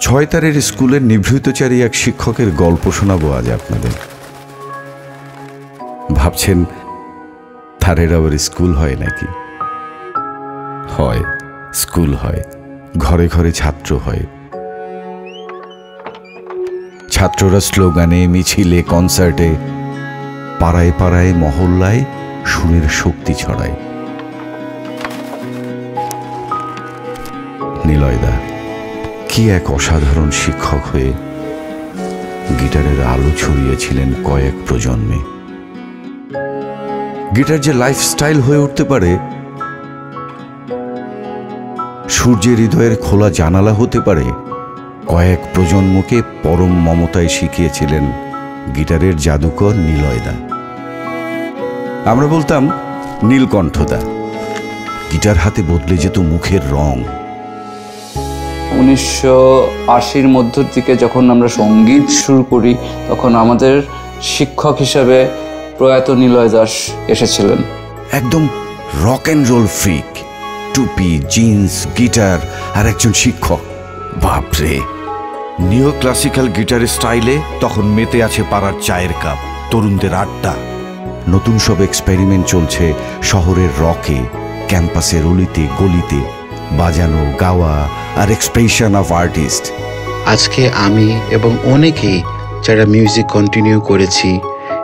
ছয়তারের স্কুলের নিভৃতচারী এক শিক্ষকের গল্প শোনাবো আজ আপনাদের। ভাবছেন, থারের আবার স্কুল হয় নাকি? হয়, স্কুল হয়, ঘরে ঘরে ছাত্র হয়। ছাত্ররা স্লোগানে, মিছিলে, কনসার্টে, পাড়ায় পাড়ায়, মহল্লায় সুরের শক্তি ছড়ায়। নিলয়দা কি এক অসাধারণ শিক্ষক হয়ে গিটারের আলো ছড়িয়েছিলেন কয়েক প্রজন্মে। গিটার যে লাইফস্টাইল হয়ে উঠতে পারে, সূর্যের হৃদয়ের খোলা জানালা হতে পারে, কয়েক প্রজন্মকে পরম মমতায় শিখিয়েছিলেন গিটারের জাদুকর নীলয়দা। আমরা বলতাম, নীলকণ্ঠদা, গিটার হাতে বদলে যেত মুখের রং। উনিশশো আশির মধ্য থেকে যখন আমরা সংগীত শুরু করি, তখন আমাদের শিক্ষক হিসাবে প্রয়াত নিলয় দাস এসেছিলেন। একদম রক অ্যান্ড রোল ফ্রিক টুপি জিন্স গিটার আর একজন শিক্ষক। বাপরে! নিও ক্লাসিক্যাল গিটার স্টাইলে তখন মেতে আছে পাড়ার চায়ের কাপ, তরুণদের আড্ডা। নতুন সব এক্সপেরিমেন্ট চলছে শহরের রকে ক্যাম্পাসের অলিতে, গলিতে। বাজানো গাওয়া আর এক্সপ্রেশন অফ আর্টিস্ট আজকে আমি এবং অনেকেই যারা মিউজিক কন্টিনিউ করেছি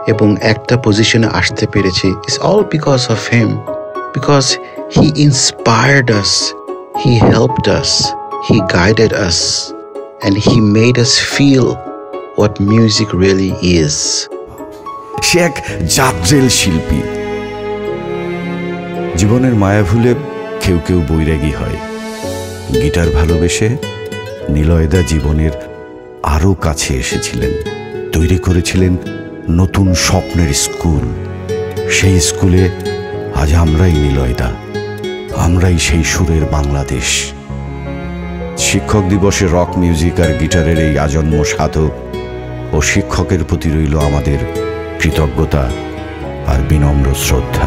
এবং একটা পজিশনে আসতে পেরেছি it's all because of him because he inspired us he helped us he guided us and he made us feel what music really is সে এক জাদ্রেল শিল্পী। জীবনের মায়া ভুলে কেউ কেউ বৈরাগী হয়। গিটার ভালোবেসে নিলয়দা জীবনের আরও কাছে এসেছিলেন। তৈরি করেছিলেন নতুন স্বপ্নের স্কুল। সেই স্কুলে আজ আমরাই নিলয়দা, আমরাই সেই সুরের বাংলাদেশ। শিক্ষক দিবসে রক মিউজিক আর গিটারের এই আজন্ম সাধক ও শিক্ষকের প্রতি রইল আমাদের কৃতজ্ঞতা আর বিনম্র শ্রদ্ধা।